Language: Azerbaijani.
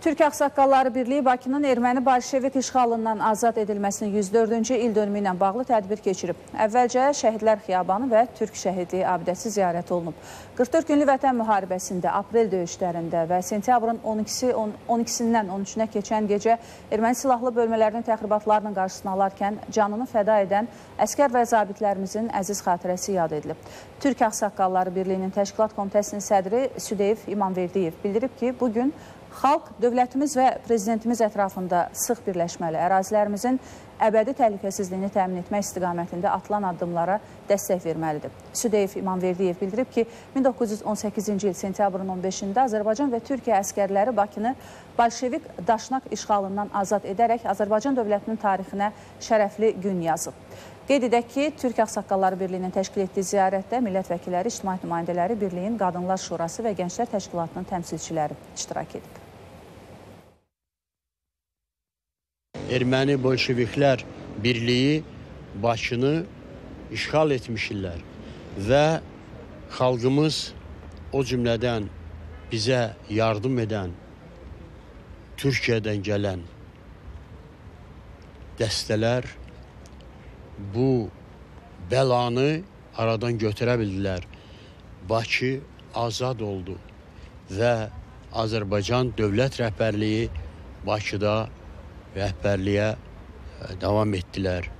Türk Ağsaqqalları Birliyi Bakının erməni bolşevik işğalından azad edilməsinin 104-cü il dönümü ilə bağlı tədbir keçirib. Əvvəlcə Şəhidlər Xiyabanı və Türk Şəhidliyi abidəsi ziyarət olunub. 44 günlük vətən müharibəsində, aprel döyüşlərində və sentyabrın 12-si 12-sindən 13-ünə keçən gecə erməni silahlı bölmələrinin təxribatlarının qarşısını alarkən canını fəda edən əskər və zabitlərimizin əziz xatirəsi yad edilib. Türk Ağsaqqalları Birliyinin Təşkilat Komitəsinin sədri Südeyev İmanverdiyev bildirib ki, bugün Xalq dövlətimiz və prezidentimiz ətrafında sıx birləşməli, ərazilərimizin əbədi təhlükəsizliyini təmin etmək istiqamətində atılan addımlara dəstək verməlidir. Südeyev İmanverdiyev bildirib ki, 1918-ci il sentyabrın 15-də Azərbaycan və Türkiyə əskərləri Bakını bolşevik daşnaq işğalından azad edərək Azərbaycan dövlətinin tarixinə şərəfli gün yazıb. Qeyd edək ki, Türk Ağsaqqalları Birliyinin təşkil etdiyi ziyarətdə millət vəkilləri, ictimaiyyət nümayəndələri, Birliyin Qadınlar Şurası və Gənclər Təşkilatının təmsilçiləri iştirak edib. Erməni bolşeviklər birliyi Bakını işğal etmişlər və xalqımız o cümlədən bizə yardım edən Türkiyədən gələn dəstələr bu bəlanı aradan götürə bildilər. Bakı azad oldu və Azərbaycan dövlət rəhbərliyi Bakıda rehberliğe e, devam ettiler.